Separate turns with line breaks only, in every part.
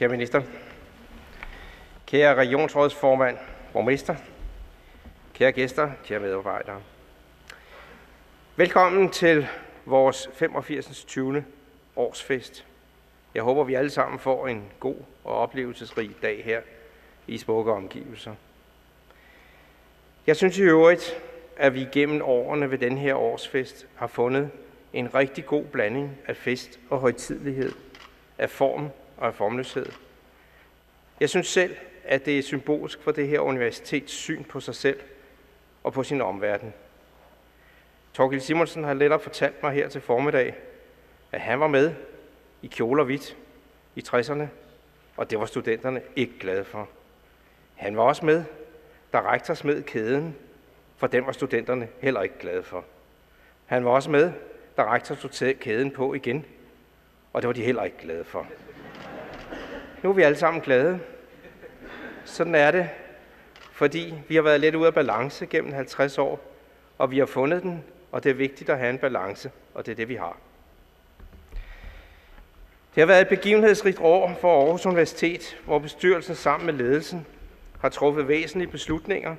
Kære minister, kære regionsrådsformand, borgmester, kære gæster, kære medarbejdere. Velkommen til vores 85. 20. årsfest. Jeg håber, vi alle sammen får en god og oplevelsesrig dag her i smukke omgivelser. Jeg synes i øvrigt, at vi gennem årene ved den her årsfest har fundet en rigtig god blanding af fest og højtidlighed, af form og af formløshed. Jeg synes selv, at det er symbolsk for det her universitets syn på sig selv og på sin omverden. Torgild Simonsen har lettere fortalt mig her til formiddag, at han var med i kjoler hvidt i 60'erne, og det var studenterne ikke glade for. Han var også med, da rektor smed kæden, for den var studenterne heller ikke glade for. Han var også med, da rektor tog kæden på igen, og det var de heller ikke glade for. Nu er vi alle sammen glade. Sådan er det, fordi vi har været lidt ude af balance gennem 50 år, og vi har fundet den, og det er vigtigt at have en balance, og det er det, vi har. Det har været et begivenhedsrigt år for Aarhus Universitet, hvor bestyrelsen sammen med ledelsen har truffet væsentlige beslutninger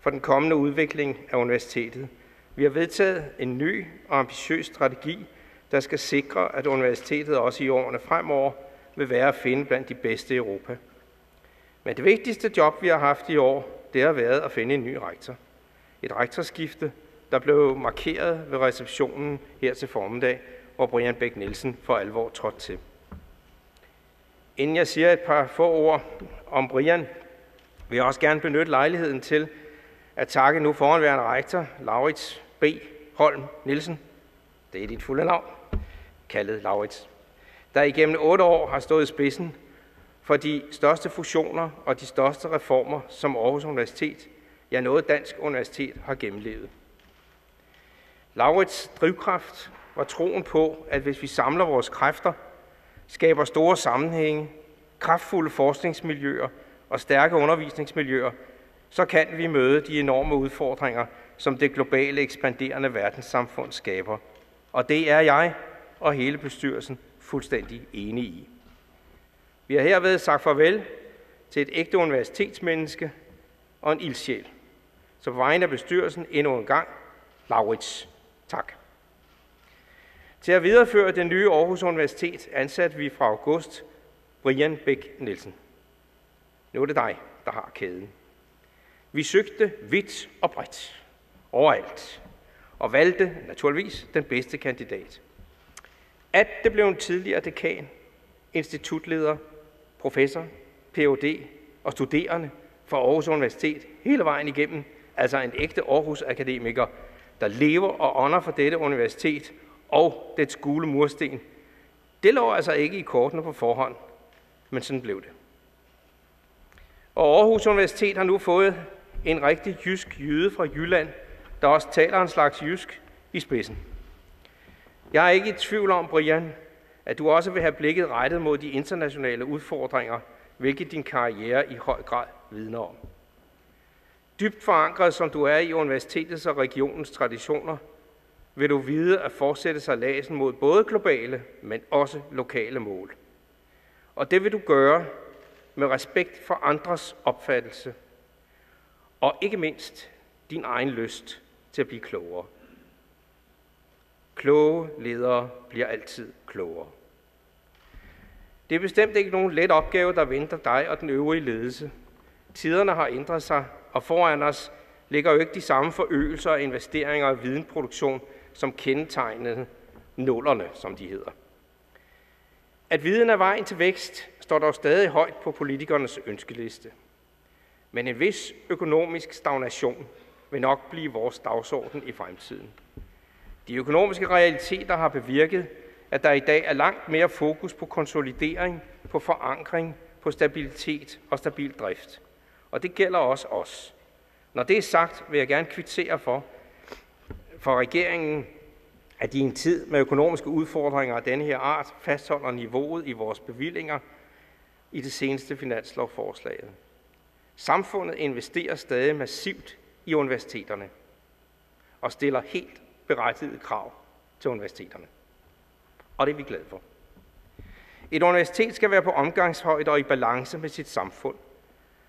for den kommende udvikling af universitetet. Vi har vedtaget en ny og ambitiøs strategi, der skal sikre, at universitetet også i årene fremover vil være at finde blandt de bedste i Europa. Men det vigtigste job, vi har haft i år, det har været at finde en ny rektor. Et rektorskifte, der blev markeret ved receptionen her til formiddag, hvor Brian Bæk Nielsen for alvor trådte til. Inden jeg siger et par få ord om Brian, vil jeg også gerne benytte lejligheden til at takke nu foranværende rektor, Laurits B. Holm Nielsen. Det er dit fulde navn, kaldet Laurits. Der igennem otte år har stået i spidsen for de største fusioner og de største reformer, som Aarhus Universitet, ja noget dansk universitet, har gennemlevet. Laurits drivkraft var troen på, at hvis vi samler vores kræfter, skaber store sammenhænge, kraftfulde forskningsmiljøer og stærke undervisningsmiljøer, så kan vi møde de enorme udfordringer, som det globale ekspanderende verdenssamfund skaber. Og det er jeg og hele bestyrelsen fuldstændig enige i. Vi har herved sagt farvel til et ægte universitetsmenneske og en ildsjæl. Så på vegne af bestyrelsen endnu en gang, Laurits. Tak. Til at videreføre det nye Aarhus Universitet ansatte vi fra august Brian Bæk Nielsen. Nu er det dig, der har kæden. Vi søgte vidt og bredt, overalt, og valgte naturligvis den bedste kandidat. At det blev en tidligere dekan, institutleder, professor, Ph.D. og studerende fra Aarhus Universitet hele vejen igennem, altså en ægte Aarhus-akademiker, der lever og ånder for dette universitet og dets gule mursten. Det lå altså ikke i kortene på forhånd, men sådan blev det. Og Aarhus Universitet har nu fået en rigtig jysk jøde fra Jylland, der også taler en slags jysk i spidsen. Jeg er ikke i tvivl om, Brian, at du også vil have blikket rettet mod de internationale udfordringer, hvilket din karriere i høj grad vidner om. Dybt forankret som du er i universitetets og regionens traditioner, vil du vide at fortsætte sig lasen mod både globale, men også lokale mål. Og det vil du gøre med respekt for andres opfattelse, og ikke mindst din egen lyst til at blive klogere. Kloge ledere bliver altid klogere. Det er bestemt ikke nogen let opgave, der venter dig og den øvrige ledelse. Tiderne har ændret sig, og foran os ligger jo ikke de samme forøgelser og investeringer og videnproduktion, som kendetegnede nullerne, som de hedder. At viden er vejen til vækst, står dog stadig højt på politikernes ønskeliste. Men en vis økonomisk stagnation vil nok blive vores dagsorden i fremtiden. De økonomiske realiteter har bevirket, at der i dag er langt mere fokus på konsolidering, på forankring, på stabilitet og stabil drift. Og det gælder også os. Når det er sagt, vil jeg gerne kvittere for, for regeringen, at de i en tid med økonomiske udfordringer af denne her art fastholder niveauet i vores bevillinger i det seneste finanslovforslag. Samfundet investerer stadig massivt i universiteterne og stiller helt berettigede krav til universiteterne. Og det er vi glade for. Et universitet skal være på omgangshøjde og i balance med sit samfund.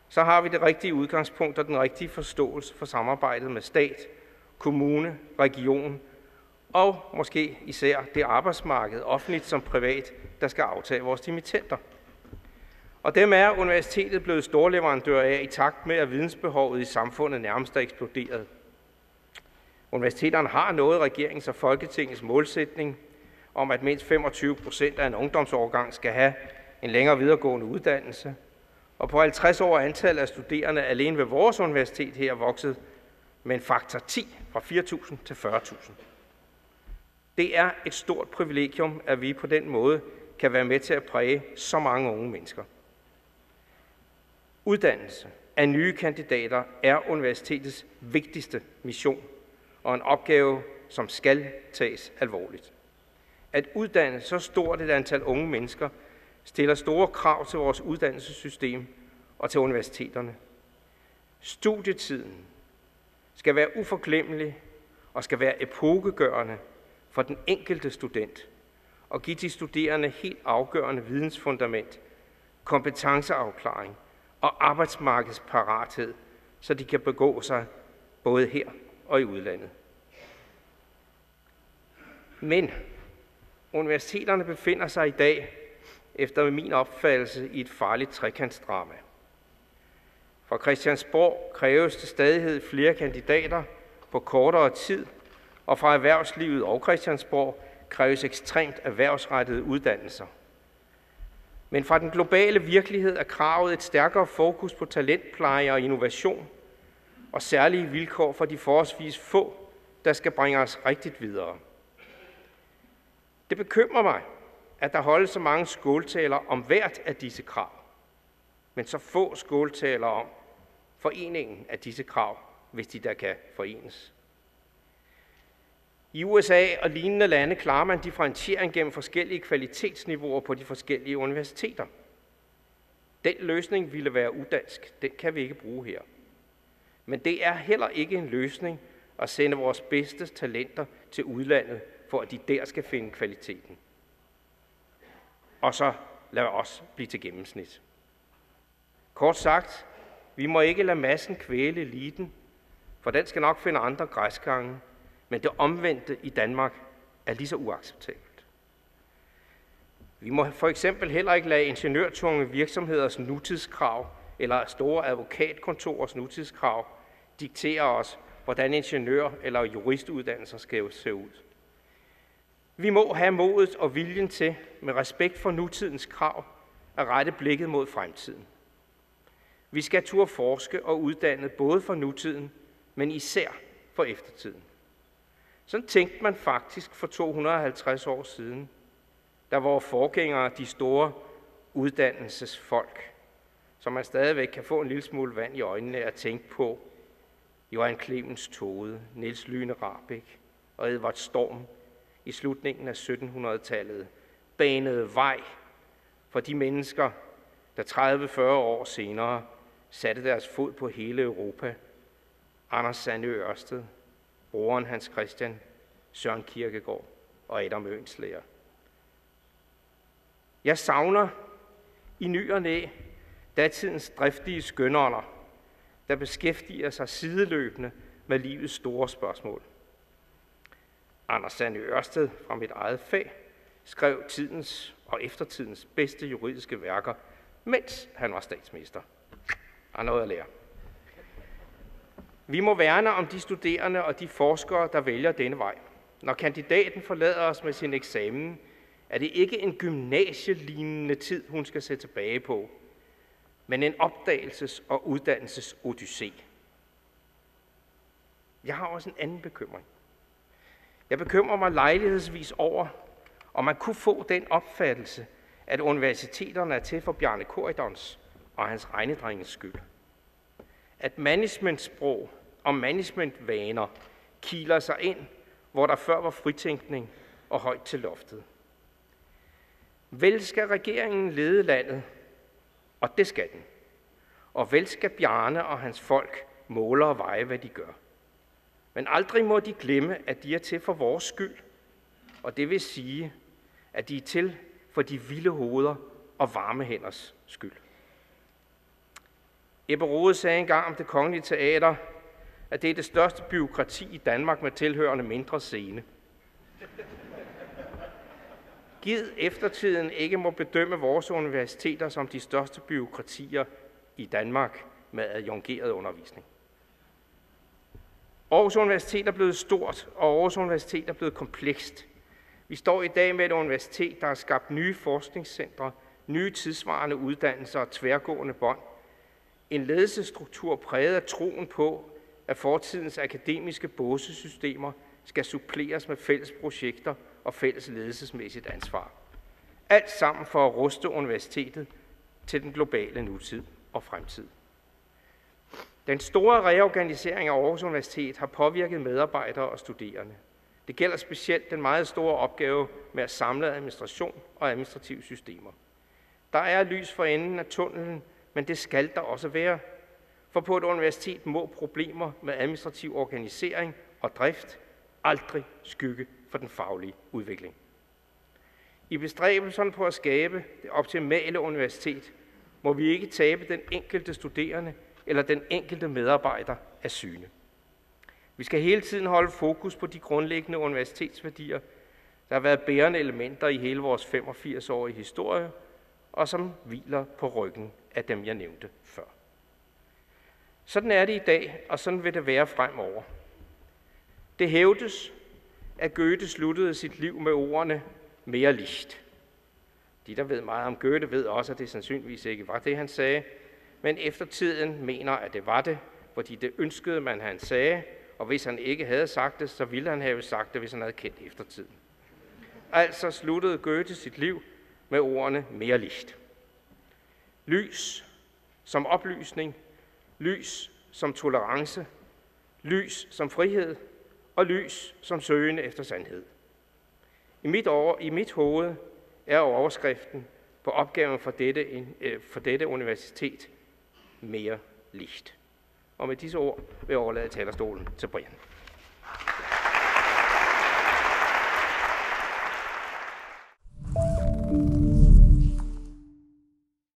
Så har vi det rigtige udgangspunkt og den rigtige forståelse for samarbejdet med stat, kommune, region og måske især det arbejdsmarked, offentligt som privat, der skal aftage vores dimittenter. Og dem er universitetet blevet storleverandør af i takt med, at vidensbehovet i samfundet nærmest er eksploderet. Universiteterne har nået regeringens og Folketingets målsætning om, at mindst 25 procent af en ungdomsårgang skal have en længere videregående uddannelse. Og på 50 år er antallet af studerende alene ved vores universitet her vokset med en faktor 10 fra 4.000 til 40.000. Det er et stort privilegium, at vi på den måde kan være med til at præge så mange unge mennesker. Uddannelse af nye kandidater er universitetets vigtigste mission og en opgave, som skal tages alvorligt. At uddanne så stort et antal unge mennesker stiller store krav til vores uddannelsessystem og til universiteterne. Studietiden skal være uforglemmelig og skal være epokegørende for den enkelte student og give de studerende helt afgørende vidensfundament, kompetenceafklaring og arbejdsmarkedsparathed, så de kan begå sig både her og i udlandet. Men universiteterne befinder sig i dag, efter min opfattelse, i et farligt trekantsdrama. Fra Christiansborg kræves til stadighed flere kandidater på kortere tid, og fra erhvervslivet og Christiansborg kræves ekstremt erhvervsrettede uddannelser. Men fra den globale virkelighed er kravet et stærkere fokus på talentpleje og innovation, og særlige vilkår for de forholdsvis få, der skal bringe os rigtigt videre. Det bekymrer mig, at der holdes så mange skåltaler om hvert af disse krav, men så få skåltaler om foreningen af disse krav, hvis de der kan forenes. I USA og lignende lande klarer man differentiering gennem forskellige kvalitetsniveauer på de forskellige universiteter. Den løsning ville være udansk. Den kan vi ikke bruge her. Men det er heller ikke en løsning at sende vores bedste talenter til udlandet, for at de der skal finde kvaliteten. Og så lad os blive til gennemsnit. Kort sagt, vi må ikke lade massen kvæle eliten, for den skal nok finde andre græsgange, men det omvendte i Danmark er lige så uacceptabelt. Vi må for eksempel heller ikke lade ingeniørtunge virksomheders nutidskrav eller store advokatkontorers nutidskrav diktere os, hvordan ingeniør- eller juristuddannelser skal se ud. Vi må have modet og viljen til, med respekt for nutidens krav, at rette blikket mod fremtiden. Vi skal turde forske og uddanne både for nutiden, men især for eftertiden. Sådan tænkte man faktisk for 250 år siden, da vores forgængere de store uddannelsesfolk, som man stadigvæk kan få en lille smule vand i øjnene at tænke på. Johan Clemens Tode, Niels Lyne Rabeck og Edvard Storm i slutningen af 1700-tallet banede vej for de mennesker, der 30-40 år senere satte deres fod på hele Europa. Anders Sande Ørsted, broren Hans Christian, Søren Kierkegaard og Adam Ønslæger. Jeg savner i ny og næ datidens driftige skønånder, der beskæftiger sig sideløbende med livets store spørgsmål. Anders Sande Ørsted fra mit eget fag skrev tidens og eftertidens bedste juridiske værker, mens han var statsminister. Der noget at lære. Vi må værne om de studerende og de forskere, der vælger denne vej. Når kandidaten forlader os med sin eksamen, er det ikke en gymnasielignende tid, hun skal se tilbage på, men en opdagelses- og uddannelsesodyssé. Jeg har også en anden bekymring. Jeg bekymrer mig lejlighedsvis over, om man kunne få den opfattelse, at universiteterne er til for Bjarne Korydons og hans regnedrenges skyld. At managementsprog og managementvaner kiler sig ind, hvor der før var fritænkning og højt til loftet. Vel skal regeringen lede landet, og det skal den. Og vel skal Bjarne og hans folk måle og veje, hvad de gør. Men aldrig må de glemme, at de er til for vores skyld. Og det vil sige, at de er til for de vilde hoveder og varme hænders skyld. Ebbe Rode sagde engang om det kongelige teater, at det er det største byråkrati i Danmark med tilhørende mindre scene. Gid eftertiden ikke må bedømme vores universiteter som de største byråkratier i Danmark med adjungeret undervisning. Aarhus Universitet er blevet stort, og Aarhus Universitet er blevet komplekst. Vi står i dag med et universitet, der har skabt nye forskningscentre, nye tidsvarende uddannelser og tværgående bånd. En ledelsesstruktur præget af troen på, at fortidens akademiske båsesystemer skal suppleres med fælles projekter og fælles ledelsesmæssigt ansvar. Alt sammen for at ruste universitetet til den globale nutid og fremtid. Den store reorganisering af Aarhus Universitet har påvirket medarbejdere og studerende. Det gælder specielt den meget store opgave med at samle administration og administrative systemer. Der er lys for enden af tunnelen, men det skal der også være. For på et universitet må problemer med administrativ organisering og drift aldrig skygge for den faglige udvikling. I bestræbelserne på at skabe det optimale universitet må vi ikke tabe den enkelte studerende eller den enkelte medarbejder af syne. Vi skal hele tiden holde fokus på de grundlæggende universitetsværdier, der har været bærende elementer i hele vores 85-årige historie, og som hviler på ryggen af dem, jeg nævnte før. Sådan er det i dag, og sådan vil det være fremover. Det hævdes, at Goethe sluttede sit liv med ordene mere licht. De, der ved meget om Goethe, ved også, at det sandsynligvis ikke var det, han sagde, men eftertiden mener, at det var det, fordi det ønskede man, han sagde, og hvis han ikke havde sagt det, så ville han have sagt det, hvis han havde kendt eftertiden. Altså sluttede Goethe sit liv med ordene mere licht. Lys som oplysning, lys som tolerance, lys som frihed og lys som søgende efter sandhed. I mit, over, i mit hoved er overskriften på opgaven for dette, øh, for dette universitet mere licht. Og med disse ord vil jeg overlade talerstolen til Brian.